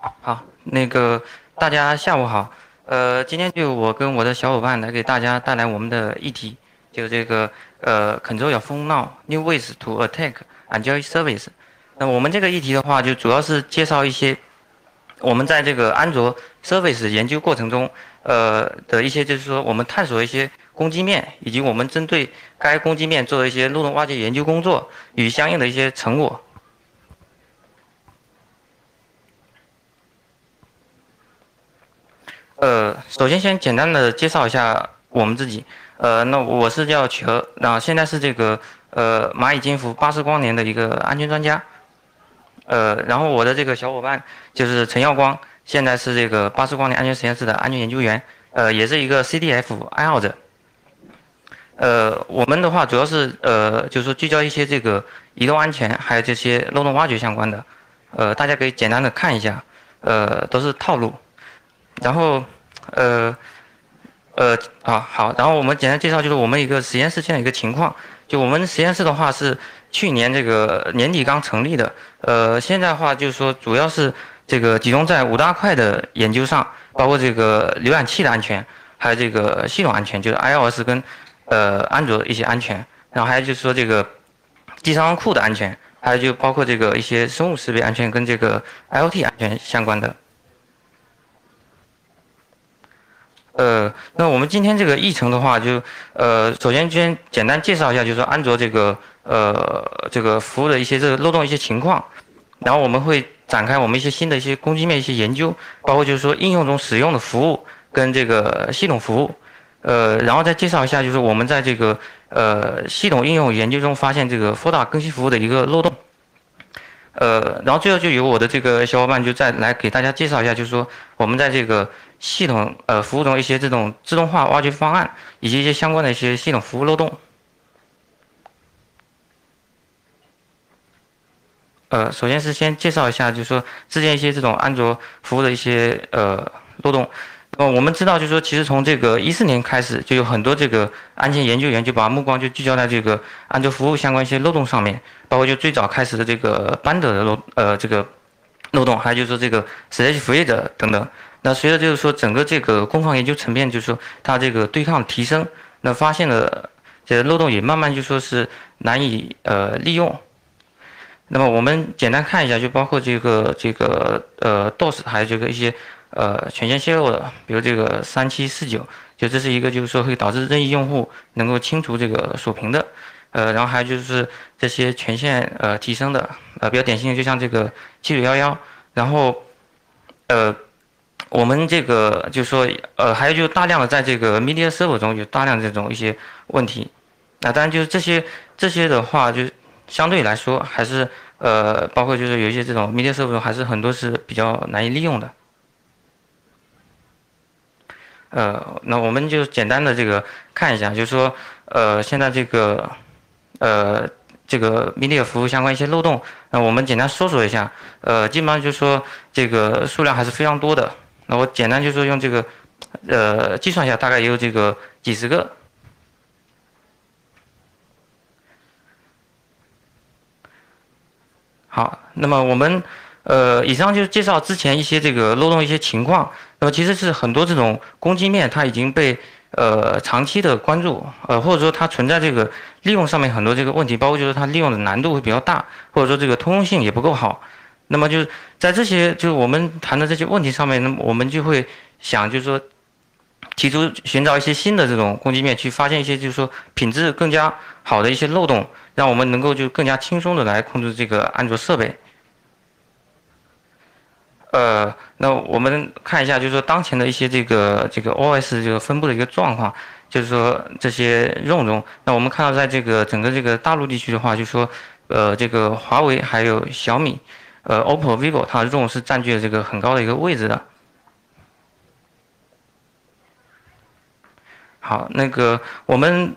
好，那个大家下午好，呃，今天就我跟我的小伙伴来给大家带来我们的议题，就这个呃，Control your phone now, new ways to attack Android service。那我们这个议题的话，就主要是介绍一些我们在这个安卓 service 研究过程中，呃的一些，就是说我们探索一些攻击面，以及我们针对该攻击面做的一些漏洞挖掘研究工作与相应的一些成果。呃，首先先简单的介绍一下我们自己。呃，那我是叫曲和，那现在是这个呃蚂蚁金服巴斯光年的一个安全专家。呃，然后我的这个小伙伴就是陈耀光，现在是这个巴斯光年安全实验室的安全研究员，呃，也是一个 CDF 爱好者。呃，我们的话主要是呃，就是说聚焦一些这个移动安全，还有这些漏洞挖掘相关的。呃，大家可以简单的看一下，呃，都是套路。然后，呃，呃，啊好，然后我们简单介绍就是我们一个实验室现在一个情况。就我们实验室的话是去年这个年底刚成立的，呃，现在的话就是说主要是这个集中在五大块的研究上，包括这个浏览器的安全，还有这个系统安全，就是 iOS 跟呃安卓的一些安全，然后还有就是说这个第三方库的安全，还有就包括这个一些生物识别安全跟这个 IoT 安全相关的。呃，那我们今天这个议程的话，就呃，首先先简单介绍一下，就是说安卓这个呃这个服务的一些这个漏洞一些情况，然后我们会展开我们一些新的一些攻击面一些研究，包括就是说应用中使用的服务跟这个系统服务，呃，然后再介绍一下就是我们在这个呃系统应用研究中发现这个 f o d a 更新服务的一个漏洞，呃，然后最后就由我的这个小伙伴就再来给大家介绍一下，就是说我们在这个。系统呃服务中一些这种自动化挖掘方案，以及一些相关的一些系统服务漏洞。呃，首先是先介绍一下，就是说之前一些这种安卓服务的一些呃漏洞。呃，我们知道，就是说其实从这个一四年开始，就有很多这个安全研究员就把目光就聚焦在这个安卓服务相关一些漏洞上面，包括就最早开始的这个班德的漏呃这个漏洞，还有就是说这个 Slash Free 的等等。那随着就是说整个这个攻防研究层面，就是说它这个对抗提升，那发现了这个漏洞也慢慢就说是难以呃利用。那么我们简单看一下，就包括这个这个呃 DOS 还有这个一些呃权限泄露的，比如这个三七四九，就这是一个就是说会导致任意用户能够清除这个锁屏的，呃，然后还有就是这些权限呃提升的，呃比较典型的就像这个七九幺幺，然后呃。我们这个就是说，呃，还有就是大量的在这个 media server 中有大量这种一些问题，那当然就是这些这些的话，就相对来说还是呃，包括就是有一些这种 media server 中还是很多是比较难以利用的。呃，那我们就简单的这个看一下，就是说，呃，现在这个呃这个 media 服务相关一些漏洞，那我们简单说说一下，呃，基本上就是说这个数量还是非常多的。那我简单就说用这个，呃，计算一下，大概也有这个几十个。好，那么我们呃，以上就是介绍之前一些这个漏洞一些情况。那么其实是很多这种攻击面，它已经被呃长期的关注，呃或者说它存在这个利用上面很多这个问题，包括就是它利用的难度会比较大，或者说这个通用性也不够好。那么就是在这些就是我们谈的这些问题上面，那么我们就会想，就是说提出寻找一些新的这种攻击面，去发现一些就是说品质更加好的一些漏洞，让我们能够就更加轻松的来控制这个安卓设备。呃，那我们看一下，就是说当前的一些这个这个 OS 这个分布的一个状况，就是说这些 ROM 中，那我们看到在这个整个这个大陆地区的话，就说呃这个华为还有小米。呃，OPPO、vivo 它这种是占据了这个很高的一个位置的。好，那个我们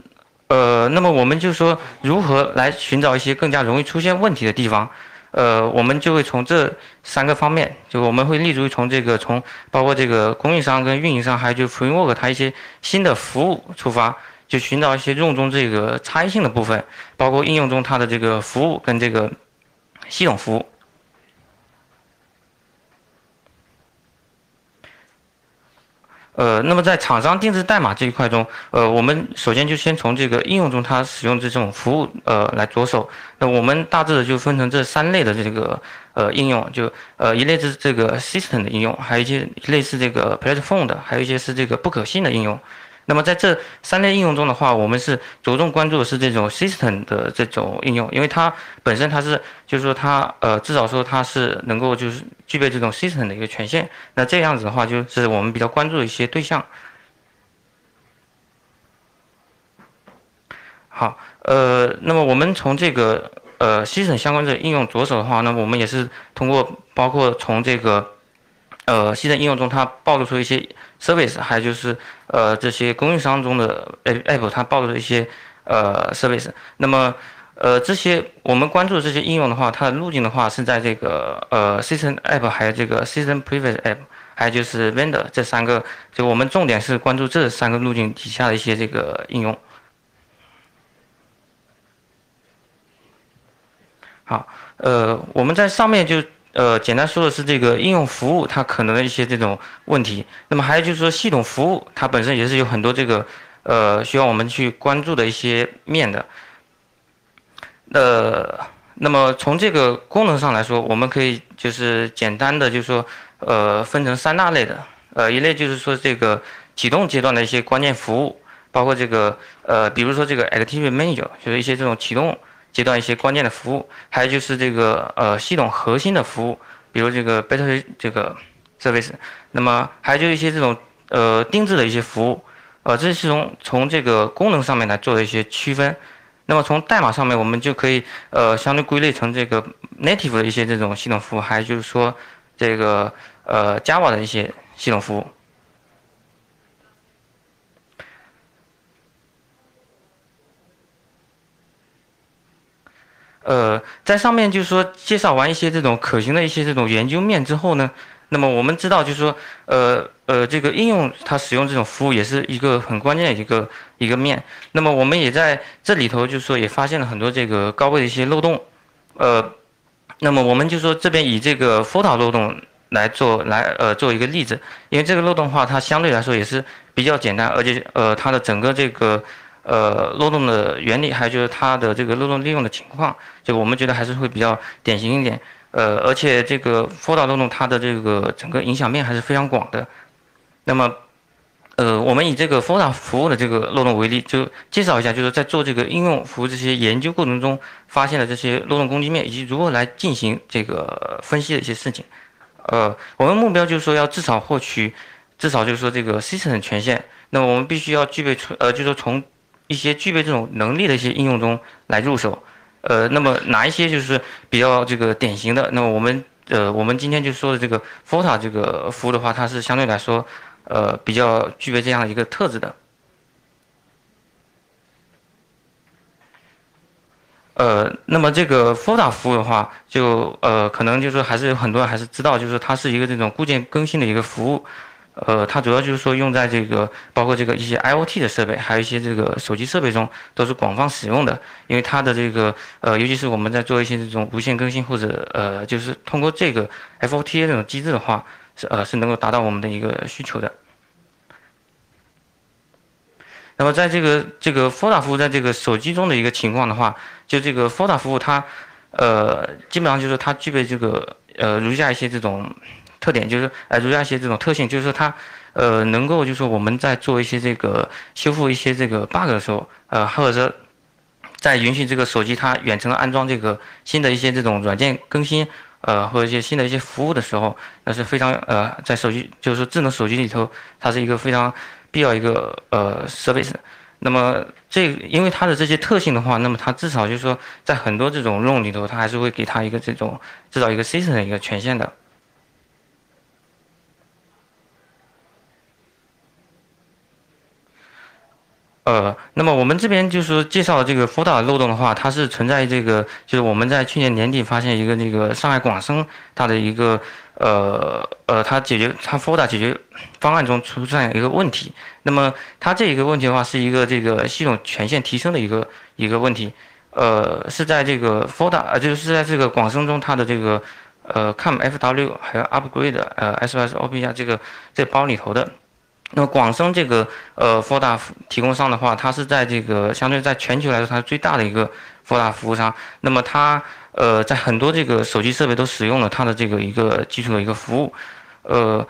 呃，那么我们就说如何来寻找一些更加容易出现问题的地方？呃，我们就会从这三个方面，就我们会立足于从这个从包括这个供应商跟运营商，还有就 framework 它一些新的服务出发，就寻找一些用中这个差异性的部分，包括应用中它的这个服务跟这个系统服务。呃，那么在厂商定制代码这一块中，呃，我们首先就先从这个应用中它使用这种服务呃来着手。那我们大致的就分成这三类的这个呃应用，就呃一类是这个 system 的应用，还有一些类似这个 platform 的，还有一些是这个不可信的应用。那么在这三类应用中的话，我们是着重关注的是这种 system 的这种应用，因为它本身它是就是说它呃至少说它是能够就是具备这种 system 的一个权限。那这样子的话，就是我们比较关注的一些对象。好，呃，那么我们从这个呃 system 相关的应用着手的话，那我们也是通过包括从这个呃 system 应用中它暴露出一些。service 还有就是呃这些供应商中的 app 它报的一些呃 service，那么呃这些我们关注这些应用的话，它的路径的话是在这个呃 system app 还有这个 system previous app，还有就是 vendor 这三个，就我们重点是关注这三个路径底下的一些这个应用。好，呃我们在上面就。呃，简单说的是这个应用服务它可能的一些这种问题。那么还有就是说系统服务它本身也是有很多这个呃需要我们去关注的一些面的。呃，那么从这个功能上来说，我们可以就是简单的就是说呃分成三大类的。呃，一类就是说这个启动阶段的一些关键服务，包括这个呃比如说这个 Active Manager，就是一些这种启动。阶段一些关键的服务，还有就是这个呃系统核心的服务，比如这个 Beta 这个 Service，那么还有就一些这种呃定制的一些服务，呃这是从从这个功能上面来做的一些区分。那么从代码上面，我们就可以呃相对归类成这个 Native 的一些这种系统服务，还有就是说这个呃 Java 的一些系统服务。呃，在上面就是说介绍完一些这种可行的一些这种研究面之后呢，那么我们知道就是说，呃呃，这个应用它使用这种服务也是一个很关键的一个一个面。那么我们也在这里头就是说也发现了很多这个高位的一些漏洞，呃，那么我们就说这边以这个 photo 漏洞来做来呃做一个例子，因为这个漏洞的话它相对来说也是比较简单，而且呃它的整个这个。呃，漏洞的原理，还有就是它的这个漏洞利用的情况，这个我们觉得还是会比较典型一点。呃，而且这个 for 漏洞它的这个整个影响面还是非常广的。那么，呃，我们以这个 for 服务的这个漏洞为例，就介绍一下，就是在做这个应用服务这些研究过程中发现的这些漏洞攻击面，以及如何来进行这个分析的一些事情。呃，我们目标就是说要至少获取，至少就是说这个 system 权限。那么我们必须要具备，呃，就是说从一些具备这种能力的一些应用中来入手，呃，那么哪一些就是比较这个典型的？那么我们呃，我们今天就说的这个 f o t a 这个服务的话，它是相对来说呃比较具备这样一个特质的。呃，那么这个 f o t a 服务的话，就呃可能就是还是有很多人还是知道，就是它是一个这种固件更新的一个服务。呃，它主要就是说用在这个包括这个一些 IoT 的设备，还有一些这个手机设备中都是广泛使用的。因为它的这个呃，尤其是我们在做一些这种无线更新或者呃，就是通过这个 FOTA 这种机制的话，是呃是能够达到我们的一个需求的。那么在这个这个 FOTA 服务在这个手机中的一个情况的话，就这个 FOTA 服务它呃基本上就是它具备这个呃如下一些这种。特点就是，呃，如下一些这种特性，就是说它，呃，能够就是说我们在做一些这个修复一些这个 bug 的时候，呃，或者说在允许这个手机它远程安装这个新的一些这种软件更新，呃，或者一些新的一些服务的时候，那是非常呃，在手机就是说智能手机里头，它是一个非常必要一个呃 service。那么这因为它的这些特性的话，那么它至少就是说在很多这种 room 里头，它还是会给它一个这种至少一个 system 的一个权限的。呃，那么我们这边就是介绍这个 f o d a 漏洞的话，它是存在这个，就是我们在去年年底发现一个那个上海广深它的一个呃呃，它解决它 f o d a 解决方案中出现一个问题。那么它这一个问题的话，是一个这个系统权限提升的一个一个问题，呃，是在这个 f o d a 呃，就是在这个广深中它的这个呃 COM FW 还有 Upgrade 呃 SOS OP 下这个这包里头的。那么广生这个呃 f o d a 提供商的话，它是在这个相对在全球来说，它是最大的一个 f o d a 服务商。那么它呃在很多这个手机设备都使用了它的这个一个基础的一个服务。呃，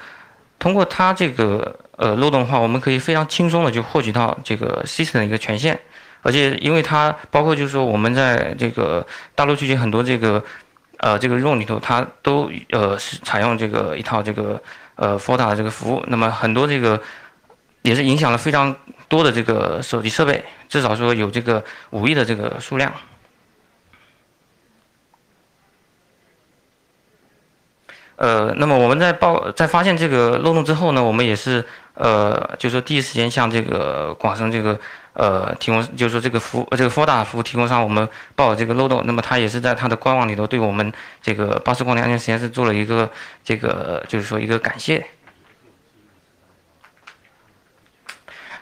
通过它这个呃漏洞的话，我们可以非常轻松的就获取到这个 system 的一个权限。而且因为它包括就是说我们在这个大陆区域很多这个呃这个 ROM 里头，它都呃是采用这个一套这个。呃 f o d a 这个服务，那么很多这个也是影响了非常多的这个手机设备，至少说有这个五亿的这个数量。呃，那么我们在报在发现这个漏洞之后呢，我们也是呃，就是说第一时间向这个广深这个呃提供，就是说这个服这个 f o d a 服务提供商，我们报这个漏洞，那么他也是在他的官网里头对我们这个巴斯光电安全实验室做了一个这个就是说一个感谢。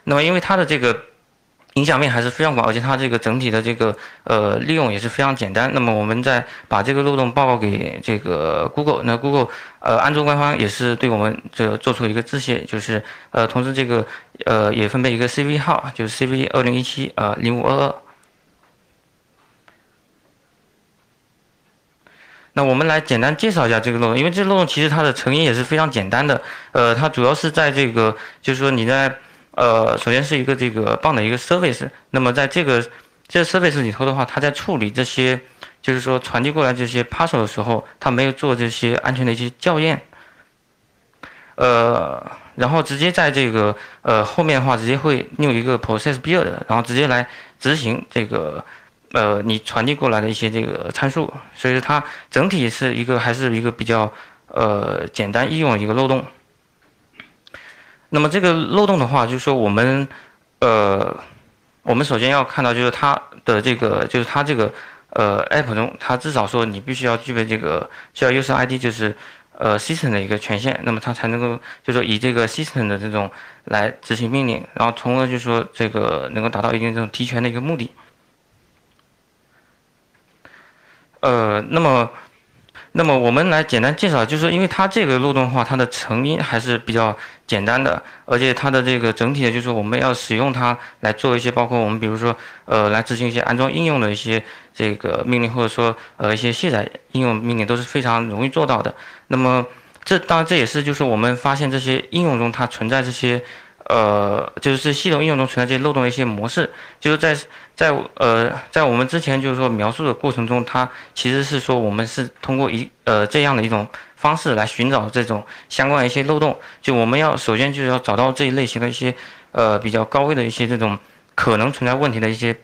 那么因为他的这个。影响面还是非常广，而且它这个整体的这个呃利用也是非常简单。那么我们再把这个漏洞报告给这个 Google，那 Google 呃安卓官方也是对我们这做出一个致谢，就是呃同时这个呃也分配一个 CV 号，就是 CV 二零一七呃零五二二。那我们来简单介绍一下这个漏洞，因为这个漏洞其实它的成因也是非常简单的，呃它主要是在这个就是说你在。呃，首先是一个这个棒的一个 service，那么在这个这个 service 里头的话，它在处理这些，就是说传递过来这些 parcel 的时候，它没有做这些安全的一些校验，呃，然后直接在这个呃后面的话，直接会用一个 process build，然后直接来执行这个呃你传递过来的一些这个参数，所以说它整体是一个还是一个比较呃简单易用的一个漏洞。那么这个漏洞的话，就是说我们，呃，我们首先要看到就是它的这个，就是它这个，呃，app 中，它至少说你必须要具备这个需要 user ID，就是呃 system 的一个权限，那么它才能够就是说以这个 system 的这种来执行命令，然后从而就说这个能够达到一定这种提权的一个目的。呃，那么。那么我们来简单介绍，就是因为它这个漏洞的话，它的成因还是比较简单的，而且它的这个整体的，就是我们要使用它来做一些，包括我们比如说，呃，来执行一些安装应用的一些这个命令，或者说呃一些卸载应用命令都是非常容易做到的。那么这当然这也是就是我们发现这些应用中它存在这些。呃，就是系统应用中存在这些漏洞的一些模式，就是在在呃在我们之前就是说描述的过程中，它其实是说我们是通过一呃这样的一种方式来寻找这种相关的一些漏洞。就我们要首先就是要找到这一类型的一些呃比较高位的一些这种可能存在问题的一些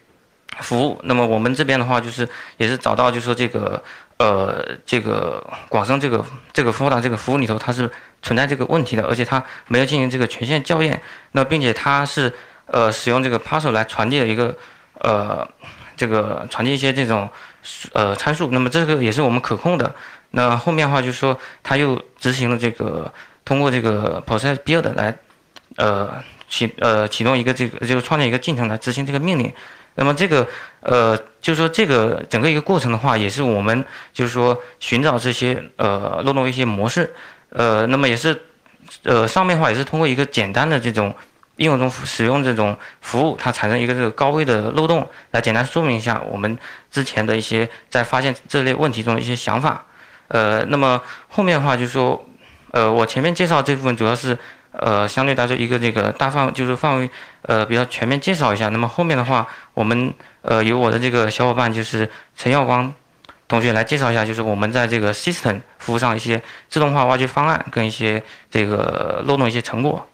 服务。那么我们这边的话就是也是找到就是说这个呃这个广深这个这个服务这个服务里头它是。存在这个问题的，而且它没有进行这个权限校验，那并且它是呃使用这个 parcel 来传递的一个呃这个传递一些这种呃参数，那么这个也是我们可控的。那后面的话就是说，它又执行了这个通过这个 process build 来呃启呃启动一个这个就是创建一个进程来执行这个命令。那么这个呃就是说这个整个一个过程的话，也是我们就是说寻找这些呃漏洞一些模式。呃，那么也是，呃，上面的话也是通过一个简单的这种应用中使用这种服务，它产生一个这个高危的漏洞，来简单说明一下我们之前的一些在发现这类问题中的一些想法。呃，那么后面的话就是说，呃，我前面介绍这部分主要是，呃，相对来说一个这个大范就是范围，呃，比较全面介绍一下。那么后面的话，我们呃由我的这个小伙伴就是陈耀光。同学来介绍一下，就是我们在这个 system 服务上一些自动化挖掘方案跟一些这个漏洞一些成果。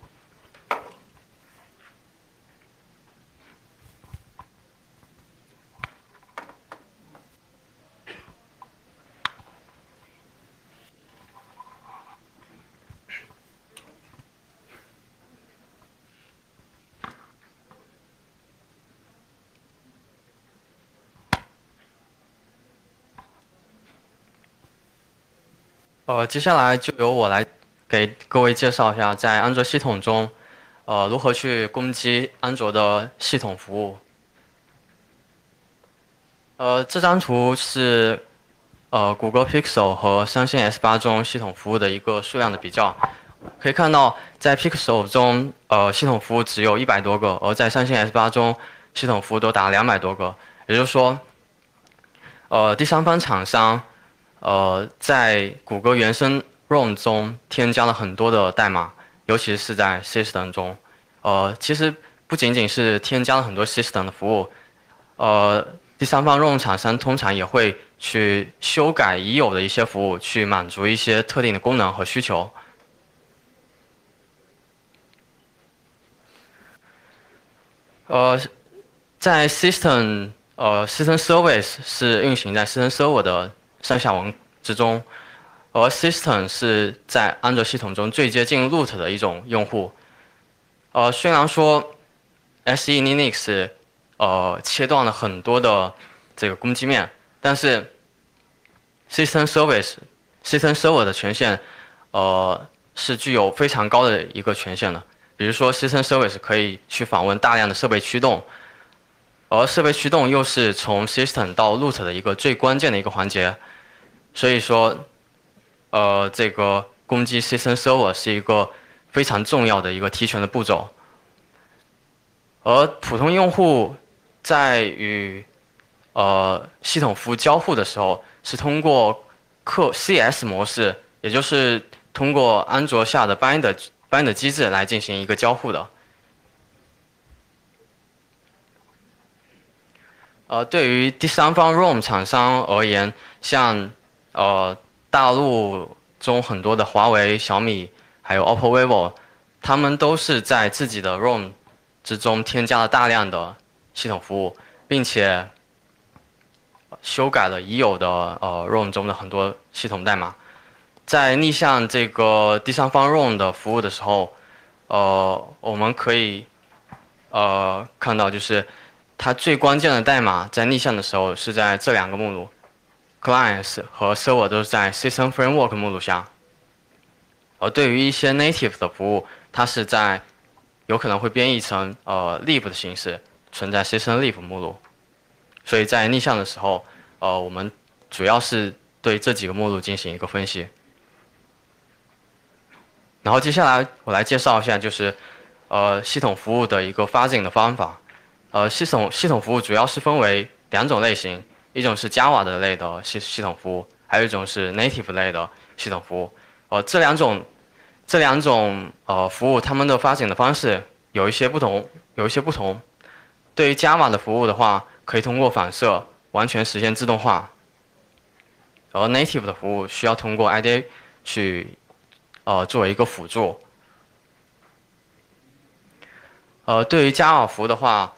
呃，接下来就由我来给各位介绍一下，在安卓系统中，呃，如何去攻击安卓的系统服务。呃，这张图是呃谷歌 Pixel 和三星 S8 中系统服务的一个数量的比较。可以看到，在 Pixel 中，呃，系统服务只有一百多个，而在三星 S8 中，系统服务都达两百多个。也就是说，呃，第三方厂商，呃，在谷歌原生 ROM 中添加了很多的代码，尤其是在 System 中，呃，其实不仅仅是添加了很多 System 的服务，呃，第三方 ROM 厂商通常也会去修改已有的一些服务，去满足一些特定的功能和需求。呃，在 System 呃 System Service 是运行在 System Server 的上下文之中，而 System 是在安卓系统中最接近 root 的一种用户。呃，虽然说 SE Linux 呃切断了很多的这个攻击面，但是 System Service System Server 的权限呃是具有非常高的一个权限的。比如说，System Service 可以去访问大量的设备驱动，而设备驱动又是从 System 到 root 的一个最关键的一个环节，所以说，呃，这个攻击 System Server 是一个非常重要的一个提权的步骤。而普通用户在与呃系统服务交互的时候，是通过客 CS 模式，也就是通过安卓下的 bind bind 机制来进行一个交互的。呃，对于第三方 ROM 厂商而言，像呃大陆中很多的华为、小米，还有 OPPO、vivo，他们都是在自己的 ROM 之中添加了大量的系统服务，并且修改了已有的呃 ROM 中的很多系统代码。在逆向这个第三方 ROM 的服务的时候，呃，我们可以呃看到，就是它最关键的代码在逆向的时候是在这两个目录，Clients 和 Server 都是在 System Framework 目录下。而对于一些 Native 的服务，它是在有可能会编译成呃 lib 的形式存在 System lib 目录。所以在逆向的时候，呃，我们主要是对这几个目录进行一个分析。然后接下来我来介绍一下，就是，呃，系统服务的一个发展的方法。呃，系统系统服务主要是分为两种类型，一种是 Java 的类的系系统服务，还有一种是 Native 类的系统服务。呃，这两种这两种呃服务，它们的发展的方式有一些不同，有一些不同。对于 Java 的服务的话，可以通过反射完全实现自动化，而 Native 的服务需要通过 IDE 去。呃，作为一个辅助。呃，对于 Java 服的话，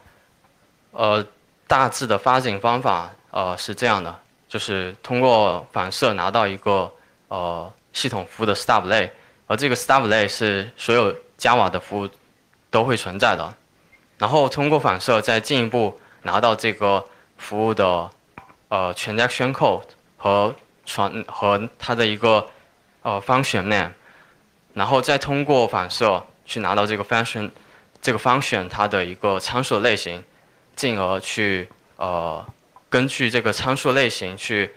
呃，大致的发展方法呃是这样的，就是通过反射拿到一个呃系统服务的 stub 类，而这个 stub 类是所有 Java 的服务都会存在的，然后通过反射再进一步拿到这个服务的呃 transaction code 和传和它的一个呃 function name。然后再通过反射去拿到这个 function，这个 function 它的一个参数类型，进而去呃根据这个参数类型去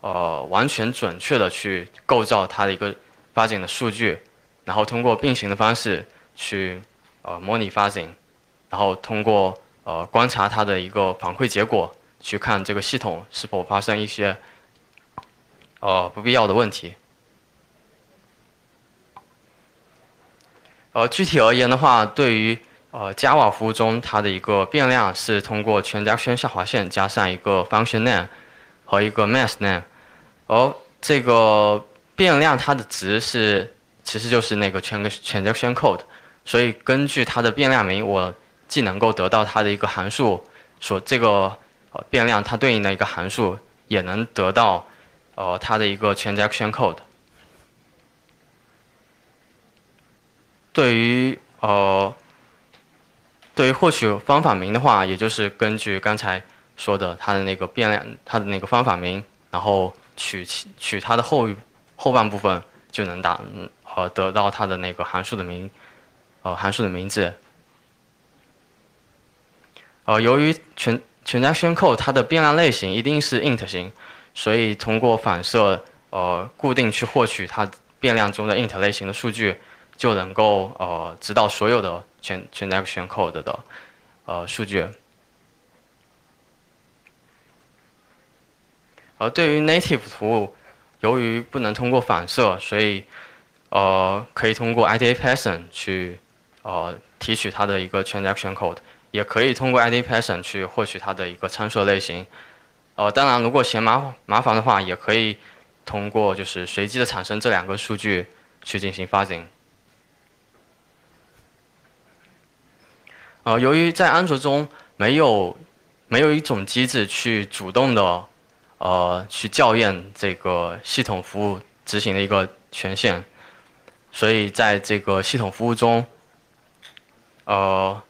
呃完全准确的去构造它的一个发展的数据，然后通过并行的方式去呃模拟发展，然后通过呃观察它的一个反馈结果，去看这个系统是否发生一些呃不必要的问题。呃，具体而言的话，对于呃 Java 服务中，它的一个变量是通过 transaction 下划线加上一个 function name 和一个 math name，而这个变量它的值是其实就是那个 transaction code，所以根据它的变量名，我既能够得到它的一个函数，所这个呃变量它对应的一个函数，也能得到呃它的一个 transaction code。对于呃，对于获取方法名的话，也就是根据刚才说的它的那个变量，它的那个方法名，然后取取它的后后半部分，就能打呃得到它的那个函数的名，呃函数的名字。呃，由于全全家宣扣它的变量类型一定是 int 型，所以通过反射呃固定去获取它变量中的 int 类型的数据。就能够呃知道所有的 transaction code 的呃数据。而对于 native 图务，由于不能通过反射，所以呃可以通过 IDA-Pattern 去呃提取它的一个 transaction code，也可以通过 IDA-Pattern 去获取它的一个参数类型。呃，当然如果嫌麻麻烦的话，也可以通过就是随机的产生这两个数据去进行 fuzzing。呃，由于在安卓中没有没有一种机制去主动的。呃，去校验这个系统服务执行的一个权限，所以在这个系统服务中，呃，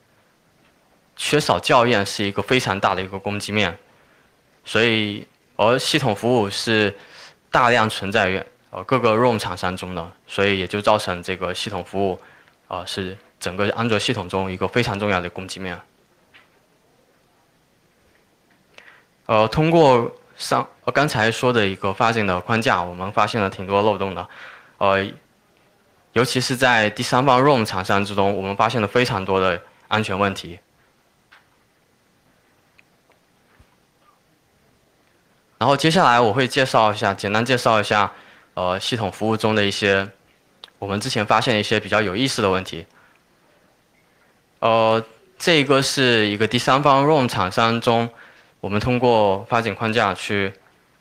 缺少校验是一个非常大的一个攻击面，所以而系统服务是大量存在于呃各个 ROM 厂商中的，所以也就造成这个系统服务啊是整个安卓系统中一个非常重要的攻击面。呃，通过。上呃刚才说的一个发现的框架，我们发现了挺多漏洞的，呃，尤其是在第三方 ROM 厂商之中，我们发现了非常多的安全问题。然后接下来我会介绍一下，简单介绍一下，呃，系统服务中的一些我们之前发现一些比较有意思的问题。呃，这个是一个第三方 ROM 厂商中。我们通过发展框架去，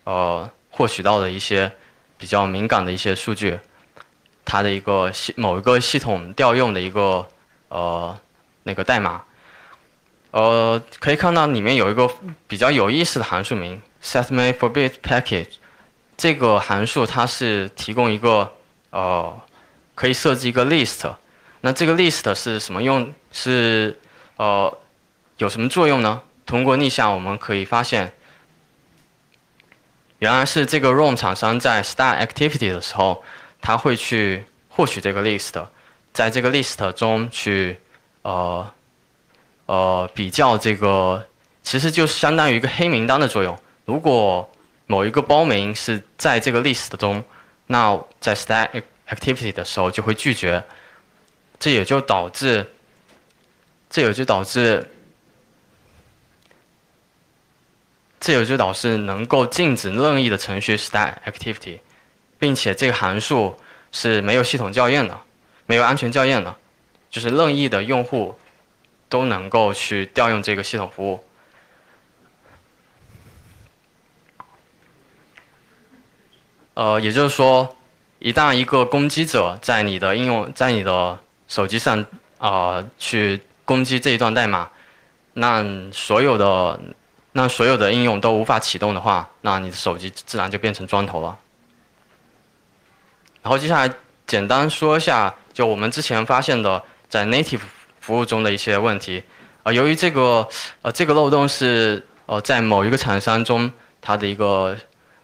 呃，获取到的一些比较敏感的一些数据，它的一个系某一个系统调用的一个呃那个代码，呃，可以看到里面有一个比较有意思的函数名 setMainForBitPackage，这个函数它是提供一个呃可以设置一个 list，那这个 list 是什么用？是呃有什么作用呢？通过逆向，我们可以发现，原来是这个 ROM 厂商在 start activity 的时候，他会去获取这个 list，在这个 list 中去呃呃比较这个，其实就是相当于一个黑名单的作用。如果某一个包名是在这个 list 中，那在 start activity 的时候就会拒绝，这也就导致，这也就导致。这也就导致能够禁止任意的程序 start activity，并且这个函数是没有系统校验的，没有安全校验的，就是任意的用户都能够去调用这个系统服务。呃，也就是说，一旦一个攻击者在你的应用在你的手机上啊去攻击这一段代码，那所有的。那所有的应用都无法启动的话，那你的手机自然就变成砖头了。然后接下来简单说一下，就我们之前发现的在 native 服务中的一些问题。啊，由于这个呃这个漏洞是呃在某一个厂商中它的一个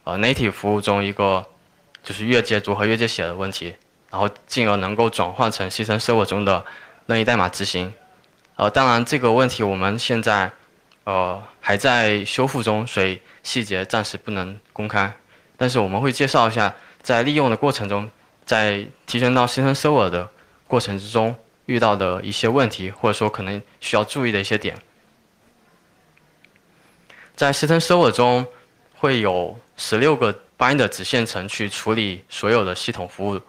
呃 native 服务中一个就是越界组合越界写的问题，然后进而能够转换成 C 层 server 中的任意代码执行。呃，当然这个问题我们现在。呃，还在修复中，所以细节暂时不能公开。但是我们会介绍一下，在利用的过程中，在提升到 System Server 的过程之中遇到的一些问题，或者说可能需要注意的一些点。在 System Server 中会有十六个 Binder 子线程去处理所有的系统服务，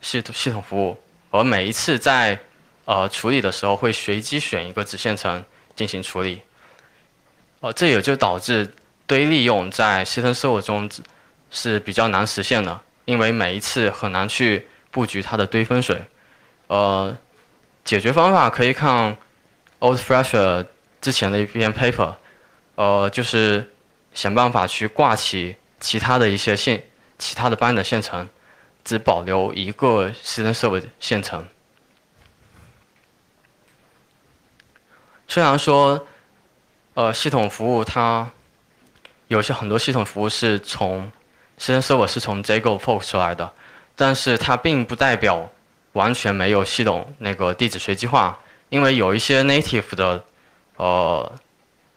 系统系统服务，而每一次在呃处理的时候会随机选一个子线程进行处理。哦，这也就导致堆利用在 System Server 中是比较难实现的，因为每一次很难去布局它的堆分水。呃，解决方法可以看 Old Fresher 之前的一篇 paper，呃，就是想办法去挂起其他的一些线，其他的班的线程，只保留一个 System Server 线程。虽然说。呃，系统服务它有些很多系统服务是从 System Server 是从 Jago fork 出来的，但是它并不代表完全没有系统那个地址随机化，因为有一些 native 的呃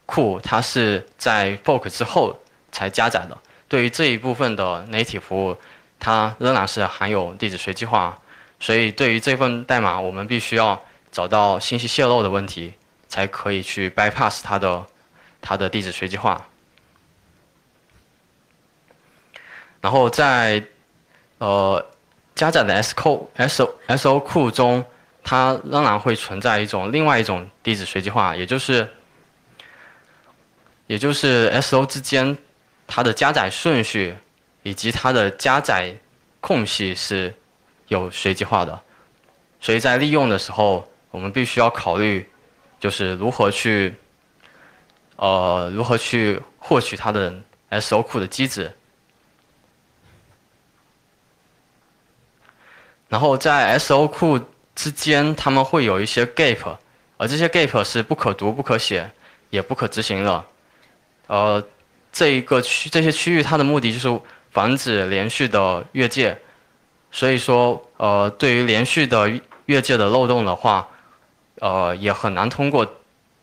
库，它是在 fork 之后才加载的。对于这一部分的 native 服务，它仍然是含有地址随机化，所以对于这份代码，我们必须要找到信息泄露的问题，才可以去 bypass 它的它的地址随机化。然后在呃加载的 S O S O S O 库中，它仍然会存在一种另外一种地址随机化，也就是也就是 S O 之间它的加载顺序以及它的加载空隙是有随机化的，所以在利用的时候，我们必须要考虑就是如何去呃如何去获取它的 S O 库的机制。然后在 S O 库之间，他们会有一些 gap，而这些 gap 是不可读、不可写、也不可执行的。呃，这一个区这些区域，它的目的就是防止连续的越界。所以说，呃，对于连续的越界的漏洞的话，呃，也很难通过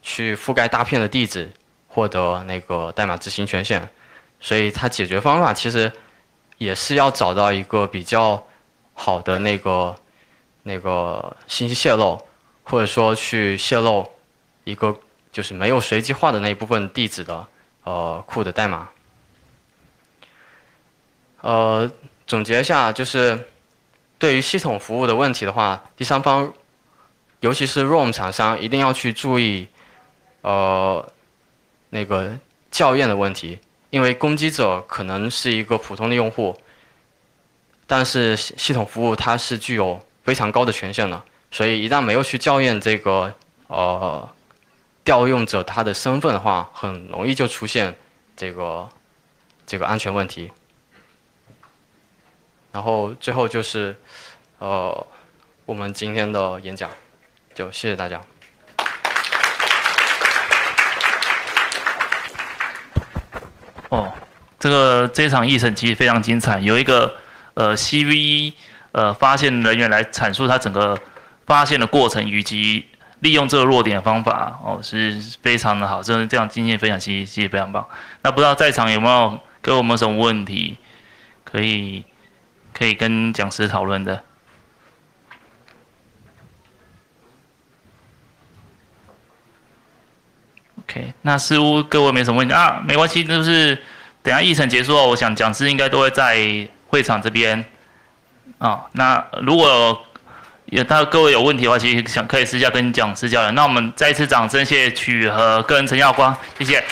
去覆盖大片的地址获得那个代码执行权限。所以它解决方法其实也是要找到一个比较。好的那个那个信息泄露，或者说去泄露一个就是没有随机化的那一部分地址的呃库的代码。呃，总结一下，就是对于系统服务的问题的话，第三方，尤其是 ROM 厂商一定要去注意呃那个校验的问题，因为攻击者可能是一个普通的用户。但是系系统服务它是具有非常高的权限的，所以一旦没有去校验这个呃调用者他的身份的话，很容易就出现这个这个安全问题。然后最后就是呃我们今天的演讲，就谢谢大家。哦，这个这场议程其实非常精彩，有一个。呃，CV 呃发现人员来阐述他整个发现的过程以及利用这个弱点的方法哦，是非常的好，真的这样经验分享其实其实非常棒。那不知道在场有没有给我们什么问题，可以可以跟讲师讨论的？OK，那似乎各位没什么问题啊，没关系，就是等下议程结束后，我想讲师应该都会在。会场这边，啊，那如果有他各位有问题的话，其实想可以私下跟讲师交流。那我们再一次掌声，谢谢曲和跟陈耀光，谢谢。